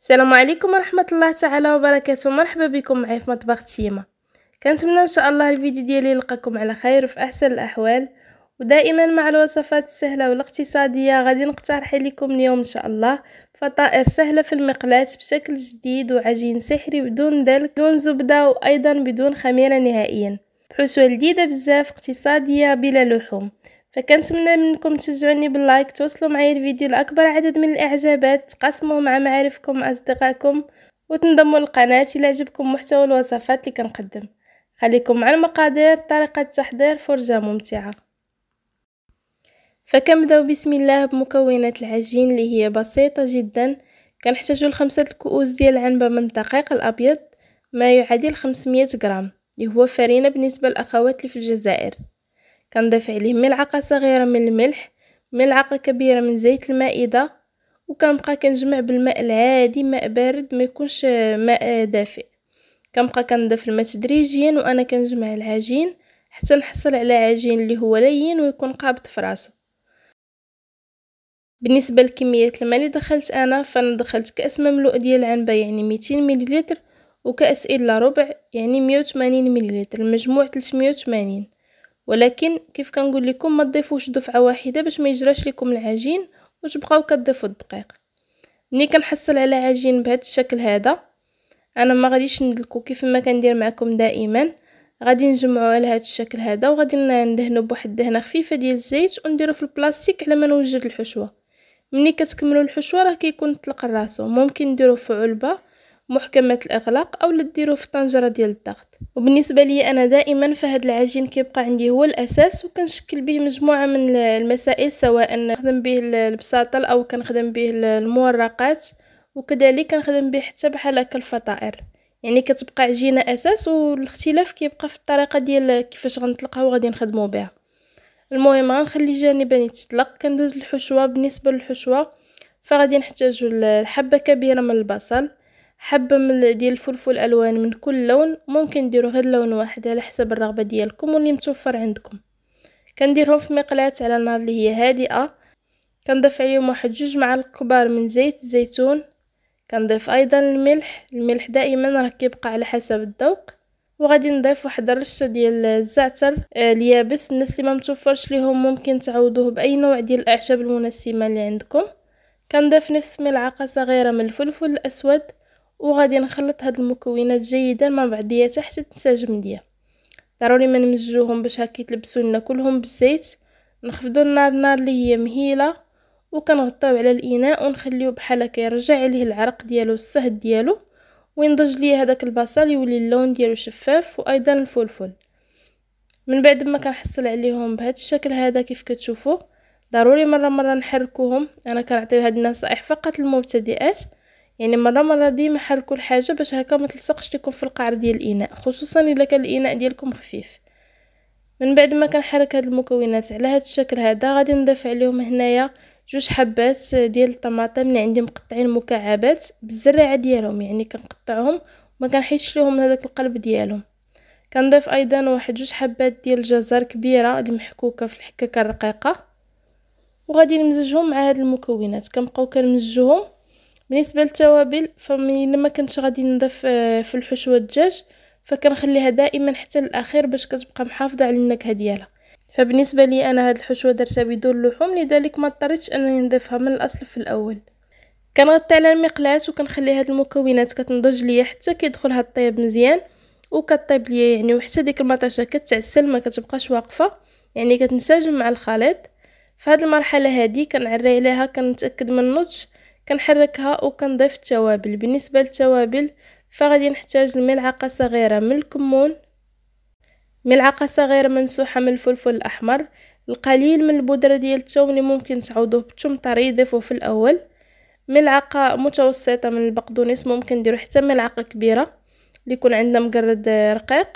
السلام عليكم ورحمة الله تعالى وبركاته. مرحبا بكم معايا في مطبخ تيما كنتمنى إن شاء الله الفيديو ديالي يلقاكم على خير وفي أحسن الأحوال. ودائما مع الوصفات السهلة والاقتصادية غادي نقترح لكم اليوم إن شاء الله فطائر سهلة في المقلاة بشكل جديد وعجين سحري بدون دلك بدون زبدة وأيضا بدون خميرة نهائيا. بحوسه لذيذه بزاف اقتصادية بلا لحوم. فكنتمنى منكم تشجعوني باللايك توصلوا معايا الفيديو لأكبر عدد من الإعجابات. تقسموه مع معارفكم وأصدقائكم وتنضموا للقناة إلى عجبكم محتوى الوصفات اللي كنقدم. خليكم مع المقادير طريقة التحضير فرجة ممتعة. فكنبداو بسم الله بمكونات العجين اللي هي بسيطة جدا. كنحتاجو لخمسة الكؤوس ديال العنبة من الدقيق الأبيض ما يعادل 500 غرام اللي هو فرينة بالنسبة للأخوات اللي في الجزائر. كنضيف عليه ملعقة صغيرة من الملح ملعقة كبيرة من زيت المائدة وكنبقى كنجمع بالماء العادي ماء بارد ما يكونش ماء دافئ. كنبقى كنضيف الماء تدريجيا وأنا كنجمع العجين حتى نحصل على عجين اللي هو لين ويكون قابض في راسه بالنسبة لكميه الماء اللي دخلت أنا فأنا دخلت كأس مملوء ديال العنبة يعني 200 مليلتر وكأس إلا ربع يعني 180 مليلتر المجموع 380 ولكن كيف كنقول لكم ما تضيفوش دفعة واحدة باش ما يجراش لكم العجين وتبقاو كتضيفوا الدقيق. ملي كنحصل على عجين بهذا الشكل هذا أنا ما غاديش ندلكو كيف ما كندير معكم دائما. غادي نجمعو على هذا الشكل هذا وغادي ندهنو بواحد الدهنة خفيفة ديال الزيت ونديرو في البلاستيك على ما نوجد الحشوة. ملي كتكملوا الحشوة راه كيكون طلق راسو ممكن نديروه في علبة محكمة الاغلاق أو ديروه في طنجره ديال الضغط. وبالنسبة لي أنا دائما فهاد العجين كيبقى عندي هو الأساس وكنشكل به مجموعة من المسائل سواء نخدم به البساطل أو كنخدم به المورقات وكذلك كنخدم به حتى بحال هكا الفطائر. يعني كتبقى عجينة أساس والاختلاف كيبقى في الطريقة ديال كيفاش غنطلقها وغادي نخدمو بها. المهم غنخلي جانبا يتطلق كندوز الحشوة. بالنسبة للحشوة فغادي نحتاجو الحبه كبيرة من البصل. حبة من ديال الفلفل الألوان من كل لون ممكن ديروا غير لون واحد على حسب الرغبة ديالكم واللي متوفر عندكم. كنديرهم في مقلاة على النار اللي هي هادئة. كنضيف عليهم واحد جوج معالق كبار من زيت الزيتون كنضيف أيضا الملح. الملح دائما راه كيبقى على حسب الذوق. وغادي نضيف واحد الرشة ديال الزعتر آه، اليابس. الناس اللي ما متوفرش ليهم ممكن تعوضوه بأي نوع ديال الأعشاب المنسمه اللي عندكم. كنضيف نفس ملعقة صغيرة من الفلفل الأسود. وغادي نخلط هاد المكونات جيدا مع بعضياتها حتى تنسجم مزيان ضروري ما نمزجوهم باش هكا يتلبسوا لنا كلهم بالزيت. نخفضوا النار النار اللي هي مهيلة. وكنغطيو على الإناء ونخليوه بحال هكا يرجع عليه العرق ديالو الصهد ديالو. وينضج ليه هذاك البصل يولي اللون ديالو شفاف وأيضا الفلفل. من بعد ما كنحصل عليهم بهذا الشكل هذا كيف كتشوفوا ضروري مرة مرة نحركوهم. أنا كنعطيو هاد النصائح فقط للمبتدئات. يعني مرة مرة ديما حركوا الحاجة باش هكا ما تلصقش لكم في القعر ديال الإناء خصوصا إلا كان الإناء ديالكم خفيف. من بعد ما كنحرك هاد المكونات على هاد الشكل هذا غادي نضيف عليهم هنايا جوج حبات ديال الطماطم اللي عندي مقطعين مكعبات بالزراعه ديالهم يعني كنقطعهم وما كنحيدش لهم هذاك القلب ديالهم. كنضيف أيضا واحد جوج حبات ديال الجزر كبيرة اللي محكوكة في الحكاكة الرقيقة وغادي نمزجهم مع هاد المكونات. كنبقاو كنمزجوهم بالنسبة للتوابل فملي ما كنتش غادي نضيف آه، في الحشوه الدجاج فكنخليها دائما حتى الأخير باش كتبقى محافظة على النكهة ديالها. فبالنسبة لي أنا هاد الحشوه درتها بدون لحوم لذلك ما اضطريتش أنني نضيفها من الأصل في الأول. كنغطي على المقلاة وكنخلي هاد المكونات كتنضج ليا حتى كيدخلها الطيب مزيان وكطيب ليا يعني وحتى ديك المطاشه كتعسل ما كتبقاش واقفة يعني كتنسجم مع الخليط. في هاد المرحلة هادي كنعري عليها كنتأكد من النضج كنحركها وكنضيف التوابل. بالنسبة للتوابل فغادي نحتاج الملعقه صغيرة من الكمون ملعقة صغيرة ممسوحة من الفلفل الأحمر القليل من البودرة ديال الثوم اللي ممكن تعوضوه بالثوم طري ضيفوه في الأول. ملعقة متوسطة من البقدونس ممكن نديرو حتى ملعقة كبيرة اللي يكون عندنا مقرد رقيق.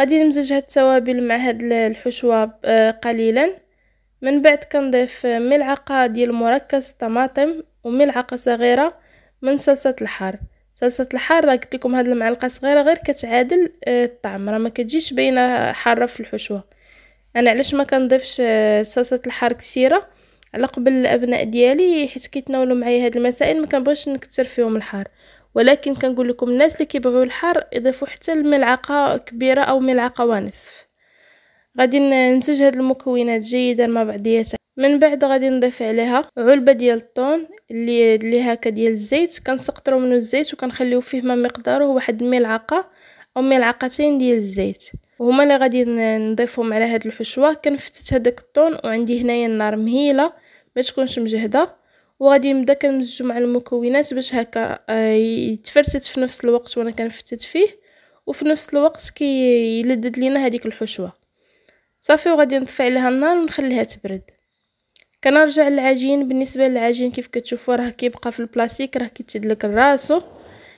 غادي نمزج هاد التوابل مع هاد الحشوة آه، قليلا. من بعد كنضيف ملعقة ديال مركز طماطم وملعقة صغيرة من صلصة الحار. صلصة الحار راه قلت لكم هاد المعلقة صغيرة غير كتعادل آه، الطعم. راه ما كتجيش باينة حارة في الحشوة. أنا علاش ما كنضيفش آه، صلصة الحار كثيرة؟ على قبل الأبناء ديالي حيت كيتناولوا معايا هاد المسائل ما كنبغيش نكثر فيهم الحار. ولكن كنقول لكم الناس اللي كيبغيو الحار يضيفوا حتى الملعقة كبيرة أو ملعقة ونصف. غادي ننتج هاد المكونات جيدا مع بعضياتها من بعد غادي نضيف عليها علبة ديال الطون اللي اللي هكا ديال الزيت. كنسقطرو منو الزيت وكنخليو فيه ما مقداره واحد الملعقة أو ملعقتين ديال الزيت. وهما اللي غادي نضيفهم على هاد الحشوة. كنفتت هذاك الطون وعندي هنايا النار مهيلة ما تكونش مجهدة. وغادي نبدأ كنمزجو مع المكونات باش هكا آه، يتفرتت في نفس الوقت وأنا كنفتت فيه. وفي نفس الوقت كي يلدد لينا هذيك الحشوة. صافي وغادي نطفي عليها النار ونخليها تبرد. كنرجع للعجين. بالنسبة للعجين كيف كتشوفوا راه كيبقى في البلاستيك راه كيتدلك راسو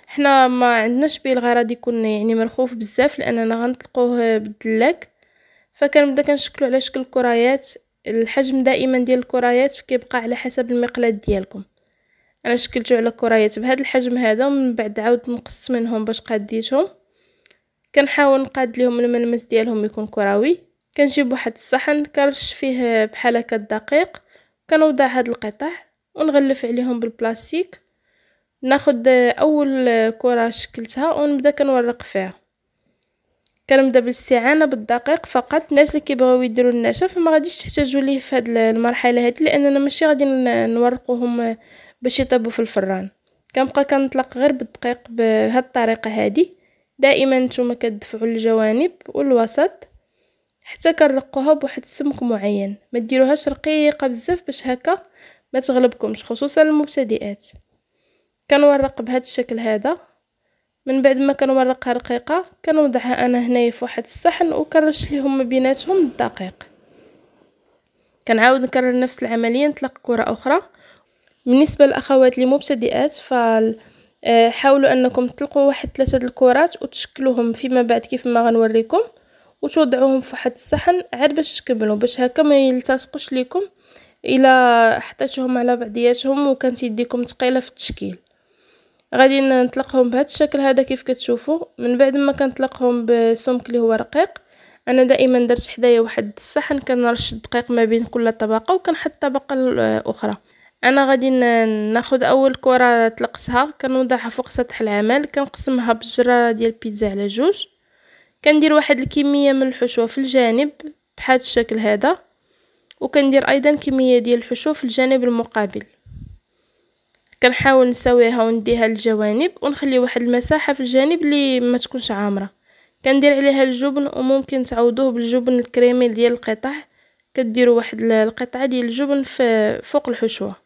حنا ما عندناش بيه الغرض يكون يعني مرخوف بزاف لأننا غنطلقوه بالدلاك فكنبدا كنشكلو على شكل كريات الحجم دائما ديال الكريات كيبقى على حسب المقلاد ديالكم. أنا شكلته على كريات بهذا الحجم هذا ومن بعد عاود نقص منهم باش قاديتهم. كنحاول نقاد لهم الملمس ديالهم يكون كروي. كنجيب واحد الصحن كنرش فيه بحال هكا الدقيق. كنوضع هاد القطع ونغلف عليهم بالبلاستيك. ناخد أول كره شكلتها ونبدا كنورق فيها. كنبدا بالاستعانة بالدقيق فقط. الناس اللي كيبغيو يديروا النشا ما غاديش تحتاجوا ليه في هذه المرحلة هذه لأننا ماشي غادي نورقوهم باش يطيبوا في الفران. كنبقى كنطلق غير بالدقيق بهذه الطريقة هذه دائما نتوما كتدفعوا الجوانب والوسط. حتى كنرقوها بواحد السمك معين. ما ديروهاش رقيقة بزاف باش هكا ما تغلبكمش خصوصا المبتدئات. كنورق بهذا الشكل هذا. من بعد ما كنورقها رقيقة كنوضعها أنا هنايا في واحد الصحن وكنرش ليهم ما بيناتهم الدقيق. كنعاود نكرر نفس العملية نطلق كرة أخرى. بالنسبة للأخوات اللي مبتدئات ف آه، حاولوا أنكم تطلقوا واحد ثلاثة الكرات وتشكلوهم فيما بعد كيف ما غنوريكم. وتوضعوهم في واحد الصحن عاد باش تكملوا باش هكا ما يلتصقوش ليكم إلا حطيتوهم على بعضياتهم وكانت يديكم ثقيله في التشكيل. غادي نطلقهم بهذا الشكل هذا كيف كتشوفوا. من بعد ما كنطلقهم بسمك اللي هو رقيق أنا دائما درت حدايا واحد الصحن كنرش الدقيق ما بين كل طبقة وكنحط الطبقه الأخرى. أنا غادي ناخذ أول كرة طلقتها كنوضعها فوق سطح العمل كنقسمها بالجراره ديال البيتزا على جوج. كندير واحد الكمية من الحشوة في الجانب بهذا الشكل هذا وكندير أيضا كمية ديال الحشوة في الجانب المقابل. كنحاول نسويها ونديها للجوانب ونخلي واحد المساحة في الجانب اللي ما تكونش عامرة. كندير عليها الجبن وممكن تعوضوه بالجبن الكريمي ديال القطع. كديروا واحد القطعة ديال الجبن في فوق الحشوة.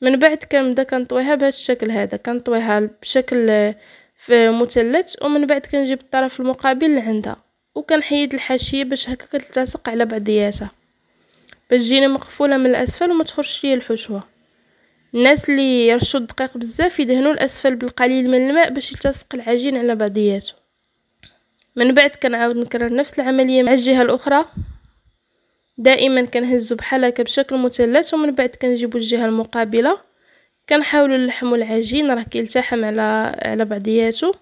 من بعد كنبدا كنطويها بهذا الشكل هذا. كنطويها بشكل في مثلث ومن بعد كنجيب الطرف المقابل لعندها وكنحيد الحاشية باش هكا كتلتصق على بعضياتها. باش تجيني مقفولة من الأسفل وما تخرجش ليا الحشوة. الناس اللي يرشوا الدقيق بزاف يدهنوا الأسفل بالقليل من الماء باش يلتصق العجين على بعضياته. من بعد كنعاود نكرر نفس العملية مع الجهة الأخرى. دائما كنهزو بحال هكا بشكل مثلث ومن بعد كنجيبو الجهة المقابلة. كنحاولوا نلحموا العجين راه كيلتحم على على بعضياته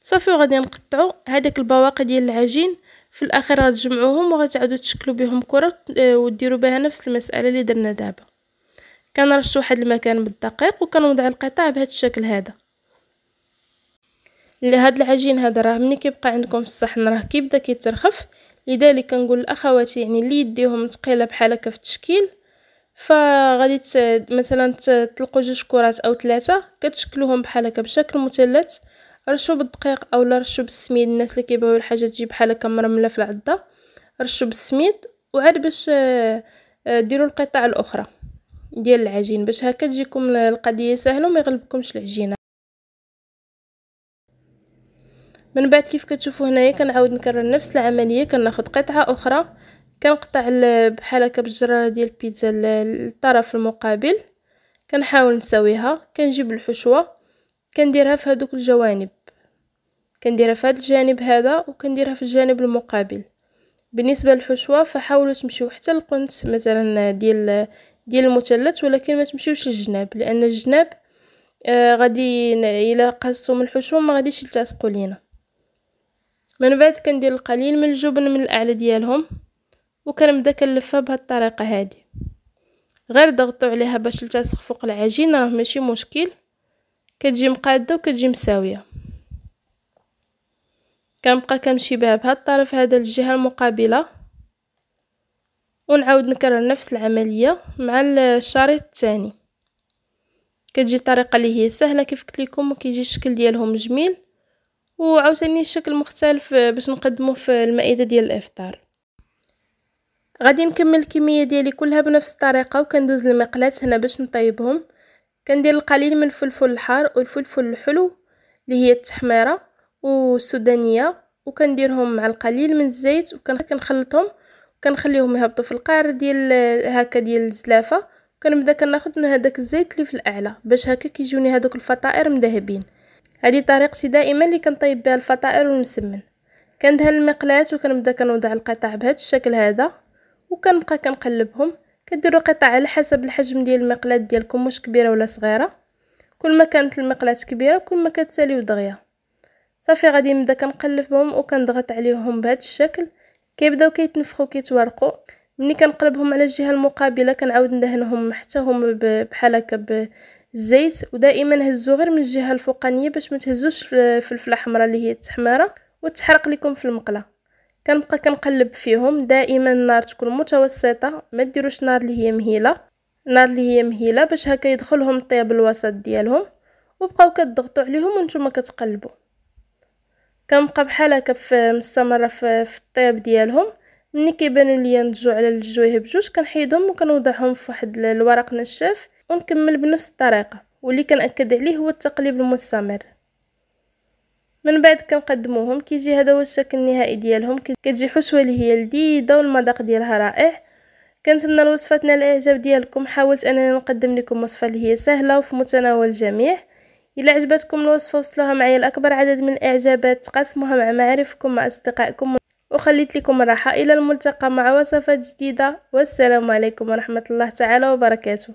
صافي وغادي نقطعوا هذاك البواقي ديال العجين. في الاخير غتجمعوهم وغتعاودوا تشكلوا بهم كرة آه، وديروا بها نفس المسألة اللي درنا دابا. كنرش واحد المكان بالدقيق وكنوضع القطع بهذا الشكل هذا. لهاد العجين هذا راه ملي كيبقى عندكم في الصحن راه كيبدا كيترخف. لذلك كنقول الاخوات يعني اللي يديهم ثقيلة بحال هكا في التشكيل فغادي مثلا تطلقوا جوج كرات أو ثلاثة كتشكلوهم بحال هكا بشكل مثلث. رشوا بالدقيق أو رشوا بالسميد الناس اللي كيبغيو الحاجة تجي بحال هكا مرملة في العضة. رشوا بالسميد وعاد باش آه، ديروا القطع الأخرى ديال العجين. باش هكا تجيكم القضية سهلة وما يغلبكمش العجينة. من بعد كيف كتشوفوا هنايا كنعاود نكرر نفس العملية كناخذ قطعة أخرى. كنقطع بحال هكا بالجرارة ديال البيتزا الطرف المقابل كنحاول نسويها كنجيب الحشوة كنديرها في هذوك الجوانب. كنديرها في هذا الجانب هذا وكنديرها في الجانب المقابل. بالنسبة للحشوة فحاولوا تمشيو حتى القنت مثلا ديال ديال المثلث ولكن ما تمشيوش للجناب لأن الجناب آه غادي إلا قصتم الحشوة ما غاديش يلتصقوا لينا. من بعد كندير القليل من الجبن من الأعلى ديالهم. وكنبدا كنلفها بهاد الطريقة هادي. غير ضغطوا عليها باش تلتصق فوق العجين راه ماشي مشكل. كتجي مقادة وكتجي مساوية. كنبقى كنمشي بها الطرف هذا الجهة المقابلة. ونعاود نكرر نفس العملية مع الشريط الثاني. كتجي الطريقة اللي هي سهلة كيف قلت لكم وكيجي الشكل ديالهم جميل. وعاوتاني الشكل مختلف باش نقدموه في المائدة ديال الإفطار. غادي نكمل الكمية ديالي كلها بنفس الطريقة وكندوز المقلاة هنا باش نطيبهم. كندير القليل من الفلفل الحار والفلفل الحلو اللي هي التحميرة والسودانية وكنديرهم مع القليل من الزيت وكنخلطهم وكنخليهم يهبطوا في القعر ديال هكا ديال الزلافة. كنبدا كناخذ من هذاك الزيت اللي في الأعلى باش هكا كيجوني هذوك الفطائر مذهبين. هذه طريقتي دائما اللي كنطيب بها الفطائر والمسمن. كندهن المقلاة وكنبدأ كنوضع القطع بهذا الشكل هذا. وكنبقى كنقلبهم. كديروا قطع على حسب الحجم ديال المقلاة ديالكم واش كبيرة ولا صغيرة. كل ما كانت المقلاة كبيرة كل ما كتساليو دغيا. صافي غادي نبدا كنقلبهم وكنضغط عليهم بهذا الشكل. كيبداو كيتنفخوا كيتورقوا ملي كنقلبهم على الجهة المقابلة كنعاود ندهنهم حتى هما بحال هكا بالزيت. ودائما هزوا غير من الجهة الفوقانية باش ما تهزوش الفلفله حمراء اللي هي التحمارة وتحرق لكم في المقلة. كنبقى كنقلب فيهم. دائما النار تكون متوسطة ما ديروش نار اللي هي مهيلة. النار اللي هي مهيلة باش هكا يدخلهم الطياب الوسط ديالهم وبقاو كتضغطوا عليهم وأنتم كتقلبوا. كنبقى بحال هكا مستمرة في, في الطياب ديالهم. ملي كيبانوا ليا نضجوا على الجوية بجوج كنحيدهم وكنوضعهم في واحد الورق نشاف ونكمل بنفس الطريقة. واللي كنأكد عليه هو التقليب المستمر. من بعد كنقدموهم كيجي هذا هو الشكل النهائي ديالهم كتجي حشوه اللي هي لذيذه والمذاق ديالها رائع. كنتمنى الوصفات نال الإعجاب ديالكم. حاولت أنني نقدم لكم وصفة اللي هي سهلة وفي متناول الجميع. إلا عجبتكم الوصفة وصلوها معايا لأكبر عدد من الإعجابات. تقاسموها مع معارفكم مع أصدقائكم وخليت لكم الراحة إلى الملتقى مع وصفات جديدة. والسلام عليكم ورحمة الله تعالى وبركاته.